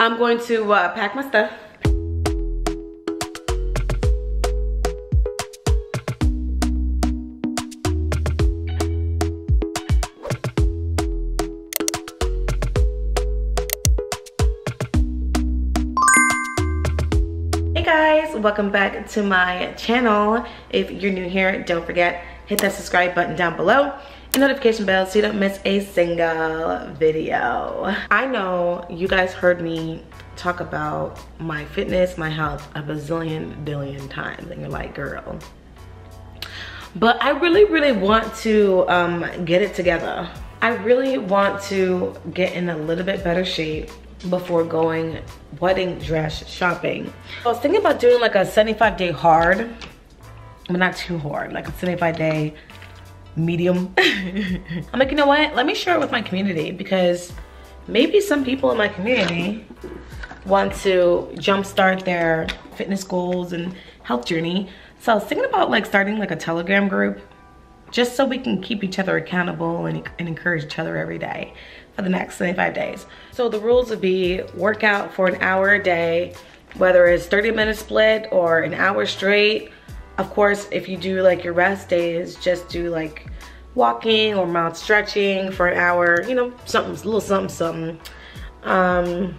I'm going to uh, pack my stuff. Hey guys, welcome back to my channel. If you're new here, don't forget, hit that subscribe button down below notification bell so you don't miss a single video. I know you guys heard me talk about my fitness, my health a bazillion billion times and you're like, girl. But I really, really want to um, get it together. I really want to get in a little bit better shape before going wedding dress shopping. I was thinking about doing like a 75 day hard, but not too hard, like a 75 day medium. I'm like, you know what? Let me share it with my community because maybe some people in my community want to jumpstart their fitness goals and health journey. So I was thinking about like starting like a telegram group just so we can keep each other accountable and, and encourage each other every day for the next 75 days. So the rules would be workout for an hour a day, whether it's 30 minute split or an hour straight. Of course, if you do like your rest days, just do like walking or mild stretching for an hour, you know, something, a little something, something. Um,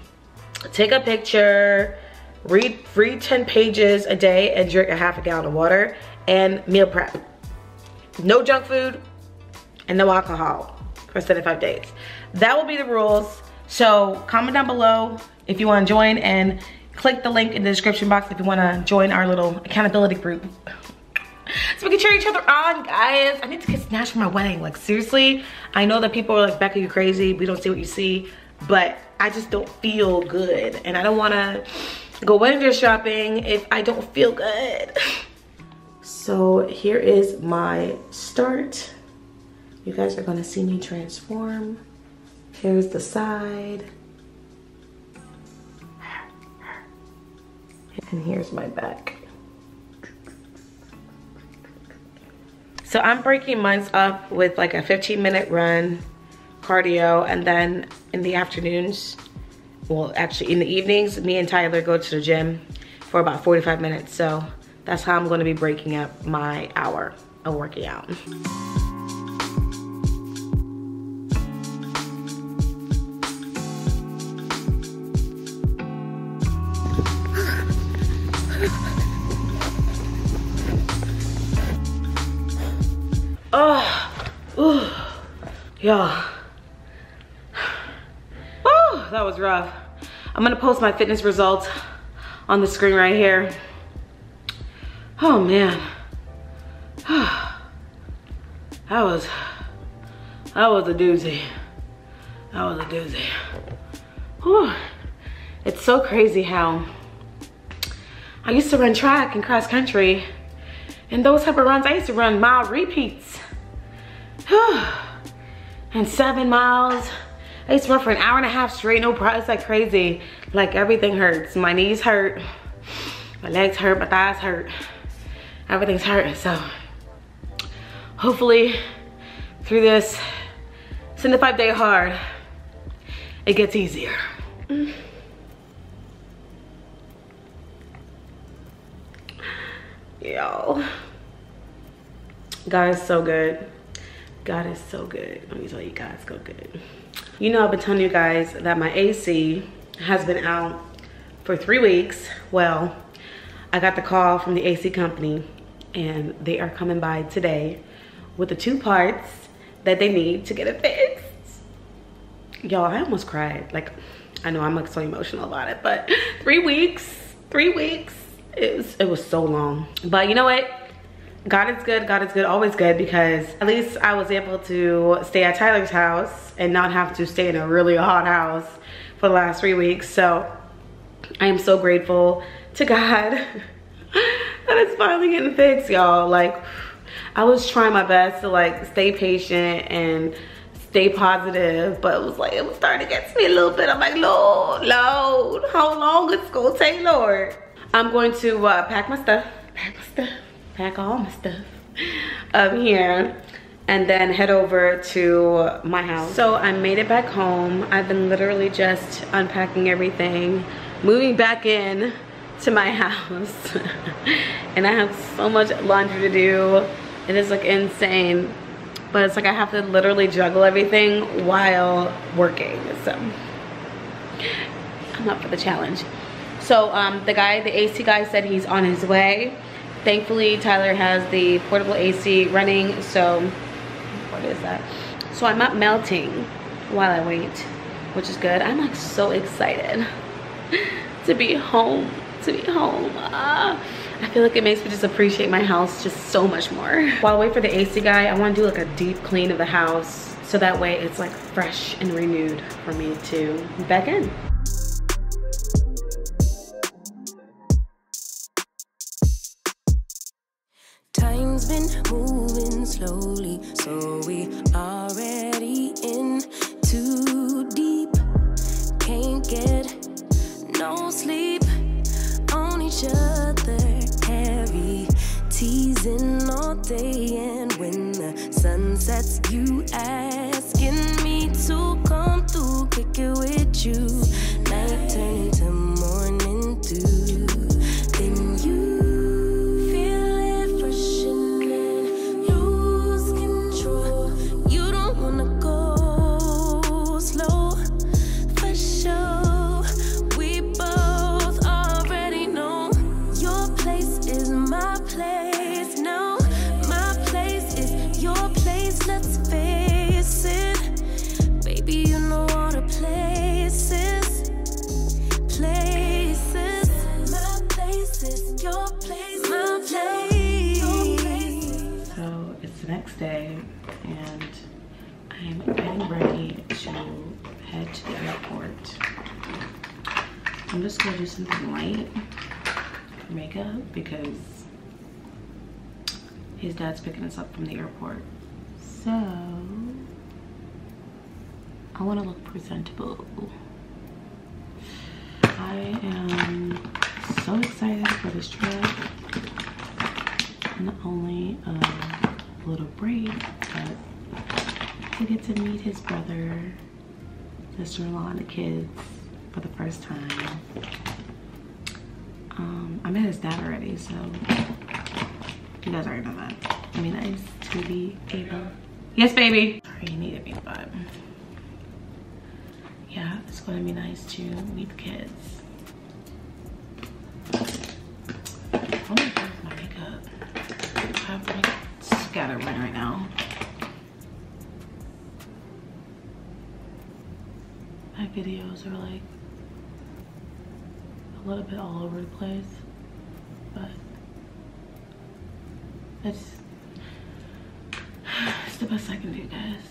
take a picture, read, read 10 pages a day and drink a half a gallon of water and meal prep. No junk food and no alcohol for 75 days. That will be the rules. So comment down below if you wanna join and click the link in the description box if you wanna join our little accountability group. So we can cheer each other on, guys. I need to get snatched for my wedding. Like seriously, I know that people are like, Becca, you crazy. We don't see what you see. But I just don't feel good. And I don't wanna go dress shopping if I don't feel good. So here is my start. You guys are gonna see me transform. Here's the side. And here's my back. So I'm breaking mine up with like a 15 minute run, cardio, and then in the afternoons, well actually in the evenings, me and Tyler go to the gym for about 45 minutes. So that's how I'm gonna be breaking up my hour of working out. Y'all. Oh, that was rough. I'm gonna post my fitness results on the screen right here. Oh man. That was, that was a doozy. That was a doozy. Whew. It's so crazy how I used to run track and cross country and those type of runs, I used to run mile repeats. and seven miles. I used to run for an hour and a half straight, no problem. Like crazy. Like everything hurts. My knees hurt. My legs hurt, my thighs hurt. Everything's hurting, so hopefully through this 75 day hard, it gets easier. Mm. Yo, God is so good. God is so good. Let me tell you guys, go good. You know I've been telling you guys that my AC has been out for three weeks. Well, I got the call from the AC company and they are coming by today with the two parts that they need to get it fixed. Y'all, I almost cried. Like, I know I'm like so emotional about it, but three weeks, three weeks, it was, it was so long. But you know what? God is good, God is good, always good because at least I was able to stay at Tyler's house and not have to stay in a really hot house for the last three weeks. So I am so grateful to God that it's finally getting fixed, y'all. Like, I was trying my best to like stay patient and stay positive, but it was like, it was starting to get to me a little bit. I'm like, Lord, Lord, how long it's gonna take, Lord? I'm going to uh, pack my stuff, pack my stuff, pack all my stuff up here. and then head over to my house. So I made it back home. I've been literally just unpacking everything, moving back in to my house. and I have so much laundry to do. It is like insane. But it's like I have to literally juggle everything while working. So I'm up for the challenge. So um, the guy, the AC guy said he's on his way. Thankfully, Tyler has the portable AC running. So what is that? So I'm not melting while I wait, which is good. I'm like so excited to be home to be home. Uh, I feel like it makes me just appreciate my house just so much more. While I wait for the AC guy, I wanna do like a deep clean of the house so that way it's like fresh and renewed for me to back in. Moving slowly, so we already in too deep. Can't get no sleep on each other heavy, teasing all day. And when the sun sets, you asking just gonna do something light makeup because his dad's picking us up from the airport. So I wanna look presentable. I am so excited for this trip not only a little break, but to get to meet his brother, sister-in-law, and the kids for the first time. Um, I met his dad already, so you guys already know that. It'd be nice to be able. Yes, baby. Sorry, you needed me, but yeah, it's gonna be nice to meet the kids. I wanna do my makeup. I have like scattered right now. My videos are like little bit all over the place, but it's, the best I can do, guys,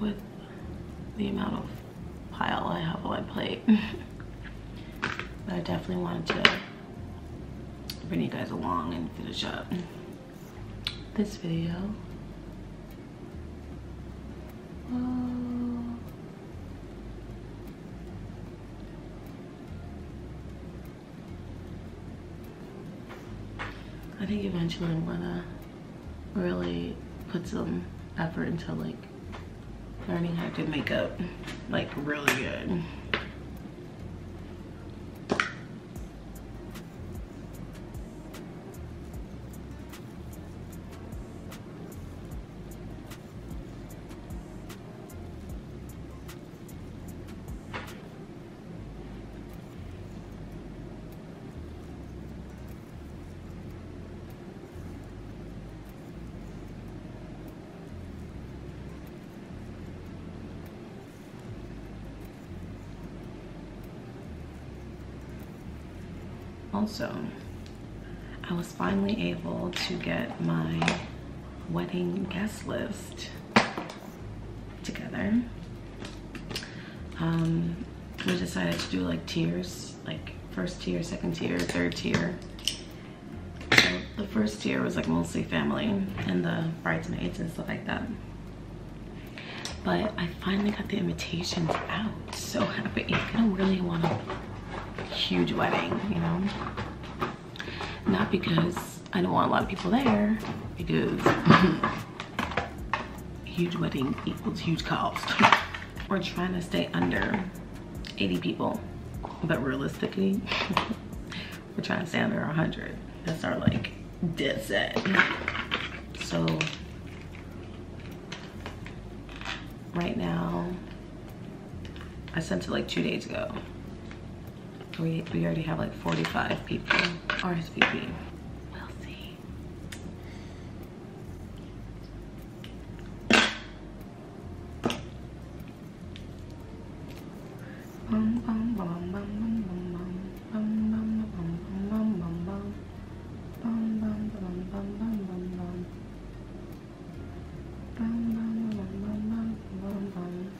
with the amount of pile I have on my plate. but I definitely wanted to bring you guys along and finish up this video. Oh. Think eventually I'm gonna really put some effort into like learning how to do makeup like really good. Also, I was finally able to get my wedding guest list together. Um, we decided to do like tiers, like first tier, second tier, third tier. So the first tier was like mostly family and the bridesmaids and stuff like that. But I finally got the invitations out. So happy. It's gonna really want a huge wedding, you know? Not because I don't want a lot of people there, because huge wedding equals huge cost. We're trying to stay under 80 people, but realistically, we're trying to stay under 100. That's our like dead set. So right now, I sent it like two days ago. We, we already have like 45 people RSVP. We'll see. Bum, bum, bum, bum, bum, bum, bum. Bum, bum, bum, bum, bum, bum, bum. Bum. Bum, bum, bum, bum, bum, bum, bum.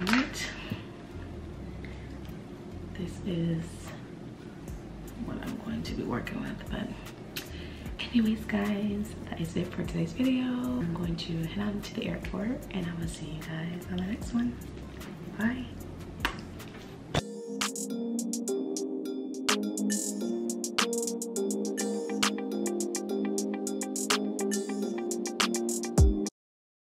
Right. This is what I'm going to be working with, but anyways guys, that is it for today's video. I'm going to head on to the airport and I will see you guys on the next one. Bye.